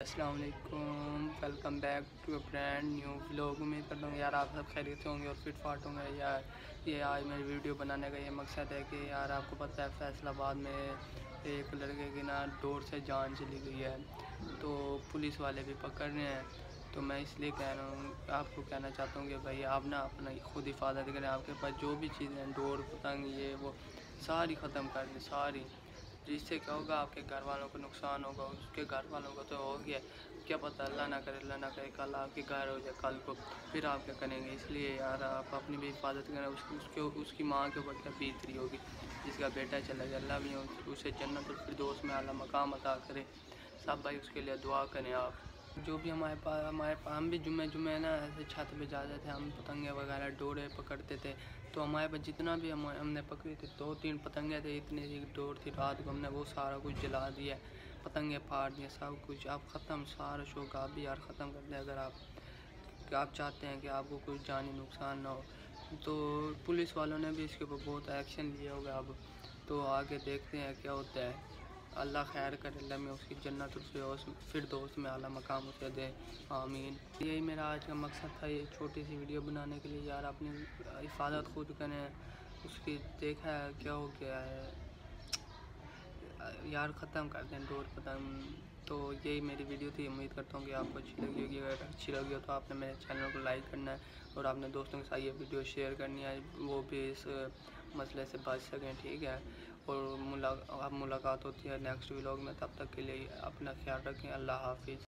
असलकुम welcome back to a brand new blog उम्मीद करता हूँ यार आप सब खैरियत होंगे और फिट फाट होंगे। यार, ये आज मेरी वीडियो बनाने का ये मकसद है कि यार आपको पता है, फैसलाबाद में एक लड़के की ना डोर से जान चली गई है। तो पुलिस वाले भी पकड़ रहे हैं। तो मैं इसलिए कह रहा हूँ, आपको कहना चाहता हूँ कि भाई आप ना अपना खुद हिफाजत करें। आपके पास जो भी चीज़ें हैं, डोर, पतंग, ये, वो, सारी ख़त्म कर दें, सारी। जिससे क्या होगा? आपके घर वालों को नुकसान होगा, उसके घर वालों को तो हो गया। क्या पता अल्लाह ना करे, अल्लाह ना करे, कल आपके घर हो जाए, कल को फिर आप क्या करेंगे? इसलिए यार आप अपनी भी हिफाजत करें उसकी उसके, उसकी माँ के ऊपर क्या बेहतरी होगी? जिसका बेटा चला गया, अल्लाह भी उसे जन्नत और फिर दोस्त में अला मकाम अदा करे। सब भाई उसके लिए दुआ करें आप। जो भी हमारे पास हमारे पास, हम भी जुम्मे जुम्मे ना, ऐसे छत पे जाते थे, हम पतंगे वगैरह डोरे पकड़ते थे। तो हमारे पास जितना भी हम, हमने पकड़ी थी दो तीन पतंगे थे, इतनी सी डोर थी, रात को हमने वो सारा कुछ जला दिया। पतंगे फाड़ दिए, सब कुछ। आप ख़त्म, सारा शौक आप भी यार ख़त्म कर दें अगर आप आप चाहते हैं कि आपको कुछ जानी नुकसान ना हो तो पुलिस वालों ने भी इसके ऊपर बहुत एक्शन लिया होगा अब। तो आगे देखते हैं क्या होता है। अल्लाह खैर कर, अल्लाह में उसकी जन्नत उसे फिर दोस्त में अला मकाम उसे दे। आमीन। यही मेरा आज का मकसद था, ये छोटी सी वीडियो बनाने के लिए। यार अपनी हिफाजत खुद करें, उसकी देखा है, क्या हो गया है। यार, ख़त्म कर दें, डोर पतंग तो यही मेरी वीडियो थी। उम्मीद करता हूँ कि आपको अच्छी लगी होगी। अगर अच्छी लगी हो तो आपने मेरे चैनल को लाइक करना है और आपने दोस्तों के साथ ये वीडियो शेयर करनी है। वो भी इस मसले से बच सकें, ठीक है? और मुलाकात होती है नेक्स्ट व्लॉग में, तब तक के लिए अपना ख्याल रखें, अल्लाह हाफिज़।